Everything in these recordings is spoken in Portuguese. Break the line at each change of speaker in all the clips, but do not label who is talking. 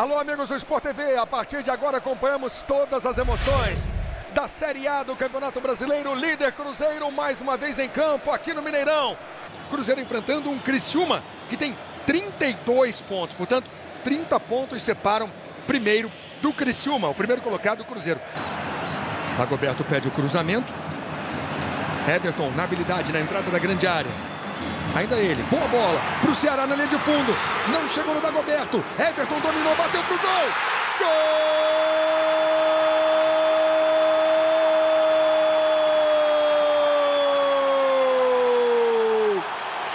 Alô, amigos do Sport TV, a partir de agora acompanhamos todas as emoções da Série A do Campeonato Brasileiro, líder Cruzeiro mais uma vez em campo aqui no Mineirão. Cruzeiro enfrentando um Criciúma que tem 32 pontos, portanto, 30 pontos separam primeiro do Criciúma, o primeiro colocado do Cruzeiro. Dagoberto pede o cruzamento. Everton na habilidade na entrada da grande área. Ainda ele, boa bola para o Ceará na linha de fundo. Não chegou no Dagoberto. Everton dominou, bateu pro gol. Gol!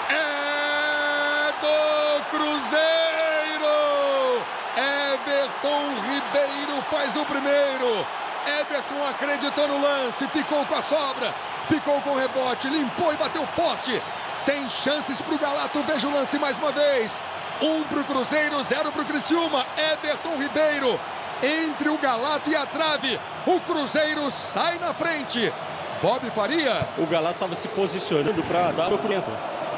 É do Cruzeiro! Everton Ribeiro faz o primeiro. Everton acreditou no lance, ficou com a sobra, ficou com o rebote, limpou e bateu forte. Sem chances para o Galato, veja o lance mais uma vez. Um para o Cruzeiro, zero para o Criciúma. Everton Ribeiro entre o Galato e a trave. O Cruzeiro sai na frente. Bob Faria.
O Galato estava se posicionando para dar o cruzamento.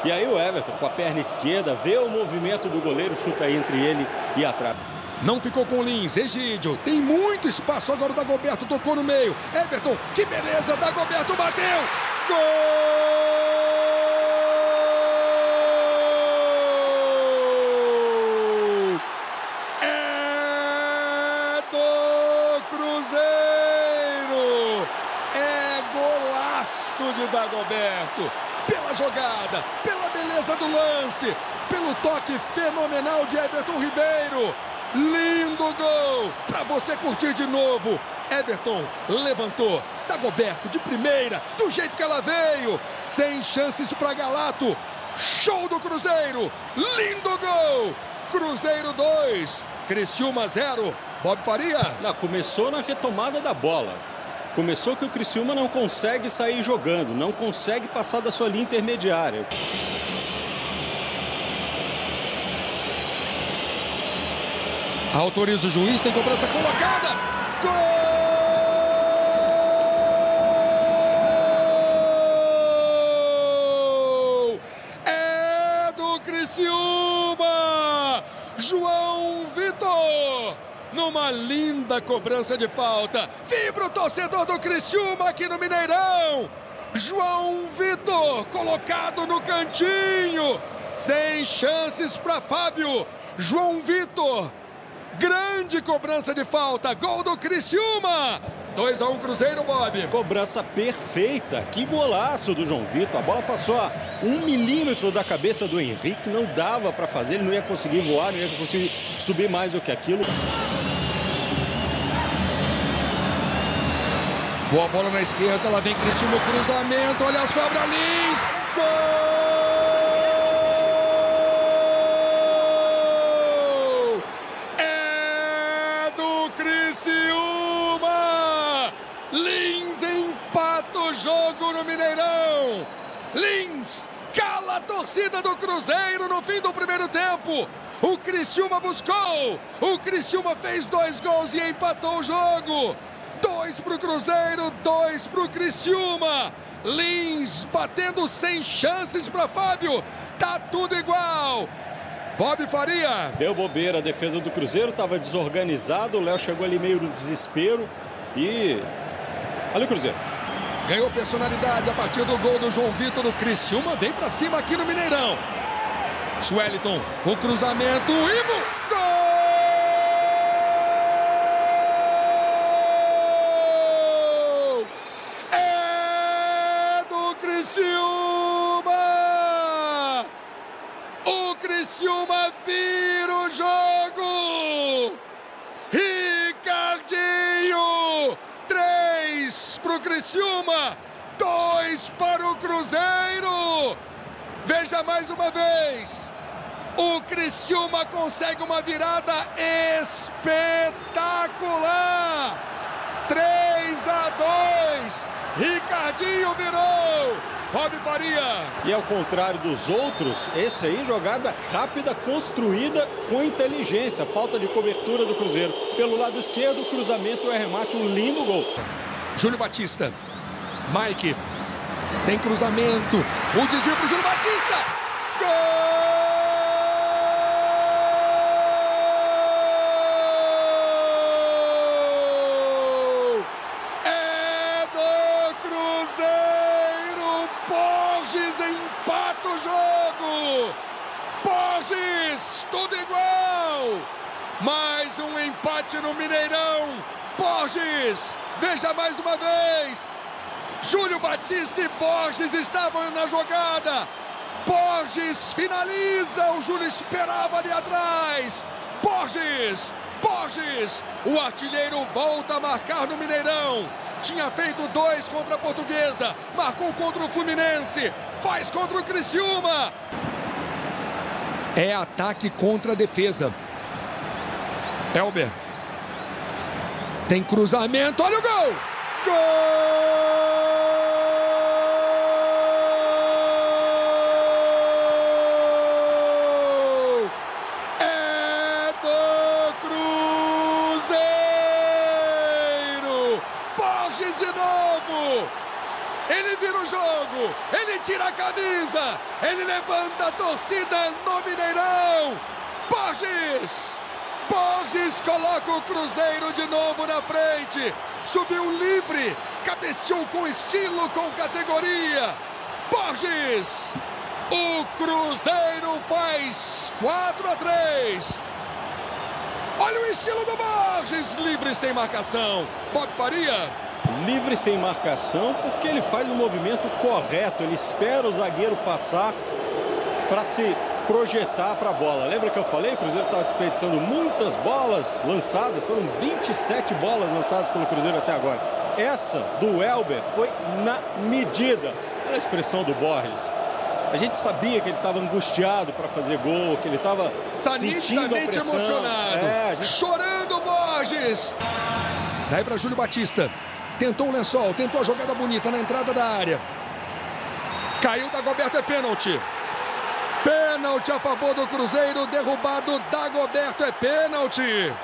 E aí o Everton, com a perna esquerda, vê o movimento do goleiro, chuta entre ele e a trave.
Não ficou com o Lins, Egídio. Tem muito espaço agora o Dagoberto, tocou no meio. Everton, que beleza, Dagoberto bateu. Gol! É do Cruzeiro! É golaço de Dagoberto. Pela jogada, pela beleza do lance, pelo toque fenomenal de Everton Ribeiro. Lindo gol! Para você curtir de novo. Everton levantou. Dagoberto de primeira, do jeito que ela veio. Sem chances para Galato. Show do Cruzeiro! Lindo gol! Cruzeiro 2, Criciúma 0. Bob Faria.
Não, começou na retomada da bola. Começou que o Criciúma não consegue sair jogando, não consegue passar da sua linha intermediária.
Autoriza o juiz, tem cobrança colocada. Gol! É do Criciúma! João! Numa linda cobrança de falta. Vibra o torcedor do Criciúma aqui no Mineirão. João Vitor colocado no cantinho. Sem chances para Fábio. João Vitor Grande cobrança de falta. Gol do Criciúma. 2 a 1 um, Cruzeiro, Bob.
Cobrança perfeita. Que golaço do João Vitor. A bola passou a um milímetro da cabeça do Henrique. Não dava para fazer. Ele não ia conseguir voar, não ia conseguir subir mais do que aquilo.
Boa bola na esquerda. Lá vem Criciúma, cruzamento. Olha a sobra, Lins. Gol! Criciúma! Lins empata o jogo no Mineirão. Lins cala a torcida do Cruzeiro no fim do primeiro tempo. O Criciúma buscou. O Criciúma fez dois gols e empatou o jogo. Dois para o Cruzeiro, dois para o Criciúma. Lins batendo sem chances para Fábio. Tá tudo igual. Bob Faria.
Deu bobeira, a defesa do Cruzeiro estava desorganizado. O Léo chegou ali meio no desespero e. Olha o Cruzeiro.
Ganhou personalidade a partir do gol do João Vitor no Criciúma. Vem para cima aqui no Mineirão. Swellington, o cruzamento. Ivo! Gol! Criciúma vira o jogo! Ricardinho! Três para o Criciúma, dois para o Cruzeiro! Veja mais uma vez! O Criciúma consegue uma virada espetacular! 3 a 2! Ricardinho virou! Bob Faria.
E ao contrário dos outros, esse aí jogada rápida, construída com inteligência. Falta de cobertura do Cruzeiro. Pelo lado esquerdo, cruzamento e remate, um lindo gol.
Júlio Batista. Mike. Tem cruzamento. O desvio para o Júlio Batista. Gol! Mais um empate no Mineirão. Borges, veja mais uma vez. Júlio Batista e Borges estavam na jogada. Borges finaliza, o Júlio esperava ali atrás. Borges, Borges, o artilheiro volta a marcar no Mineirão. Tinha feito dois contra a Portuguesa, marcou contra o Fluminense, faz contra o Criciúma. É ataque contra defesa. Elber. Tem cruzamento, olha o gol! Gol! Ele vira o jogo, ele tira a camisa, ele levanta a torcida no Mineirão. Borges! Borges coloca o Cruzeiro de novo na frente. Subiu livre, cabeceou com estilo, com categoria. Borges! O Cruzeiro faz 4 a 3. Olha o estilo do Borges, livre sem marcação. Bob Faria
livre sem marcação, porque ele faz o movimento correto, ele espera o zagueiro passar para se projetar para a bola. Lembra que eu falei? O Cruzeiro estava desperdiçando muitas bolas lançadas, foram 27 bolas lançadas pelo Cruzeiro até agora. Essa do Elber foi na medida. Olha a expressão do Borges. A gente sabia que ele estava angustiado para fazer gol, que ele estava tá sentindo a pressão.
emocionado. É, gente... Chorando Borges. Daí para Júlio Batista. Tentou um lençol, tentou a jogada bonita na entrada da área. Caiu Dagoberto, é pênalti. Pênalti a favor do Cruzeiro, derrubado Dagoberto, é pênalti.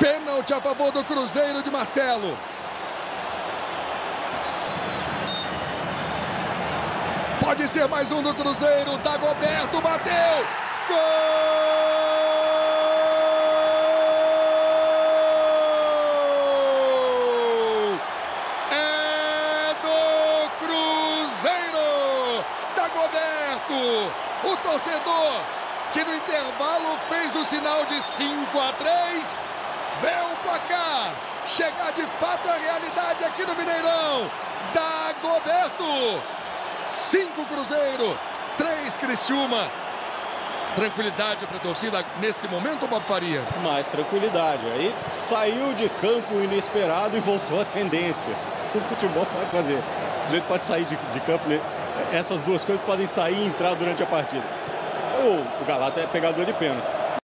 Pênalti a favor do Cruzeiro de Marcelo. Pode ser mais um do Cruzeiro. Dagoberto bateu. Gol! O torcedor que no intervalo fez o sinal de 5 a 3. Vê o placar chegar de fato à realidade aqui no Mineirão. Dagoberto. 5 Cruzeiro, 3 Criciúma. Tranquilidade para a torcida nesse momento, Bob Faria?
Mais tranquilidade. Aí saiu de campo inesperado e voltou à tendência. O futebol pode fazer. O sujeito pode sair de, de campo né? essas duas coisas podem sair e entrar durante a partida. O, Galato é pegador de pênalti.